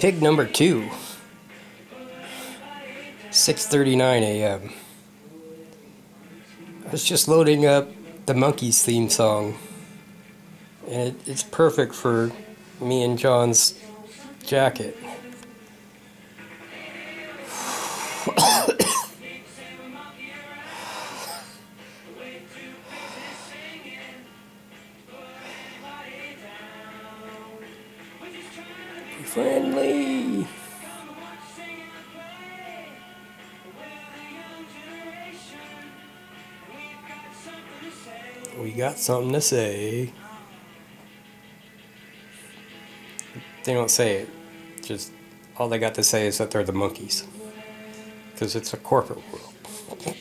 Pig number two. 6.39 a.m. I was just loading up the Monkees theme song. And it, it's perfect for me and John's jacket. Friendly. We got something to say. They don't say it. Just all they got to say is that they're the Monkees. Because it's a corporate world.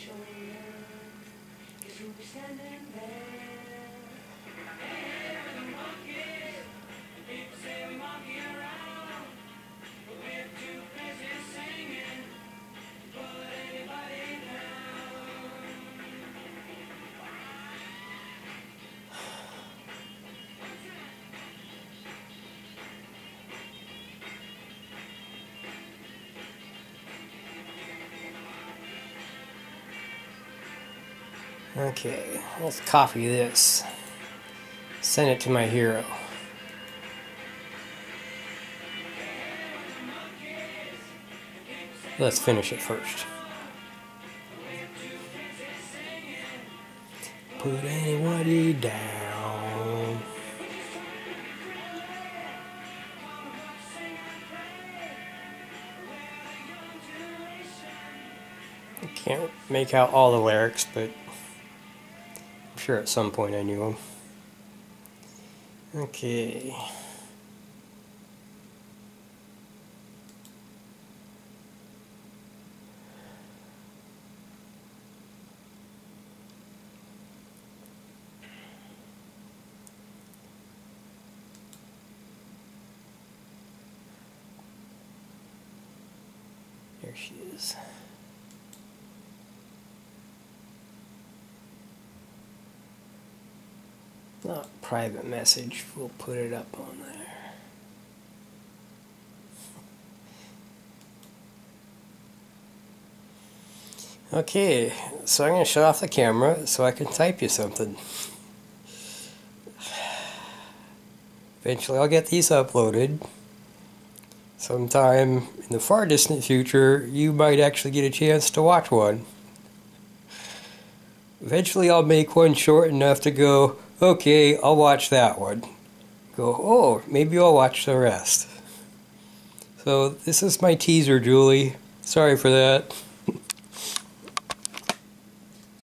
Okay, let's copy this. Send it to my hero. Let's finish it first. Put anybody down. I can't make out all the lyrics, but sure at some point I knew him. Okay. There she is. Not private message, we'll put it up on there. Okay, so I'm going to shut off the camera so I can type you something. Eventually I'll get these uploaded. Sometime in the far distant future, you might actually get a chance to watch one. Eventually I'll make one short enough to go, okay, I'll watch that one. Go, oh, maybe I'll watch the rest. So this is my teaser, Julie. Sorry for that.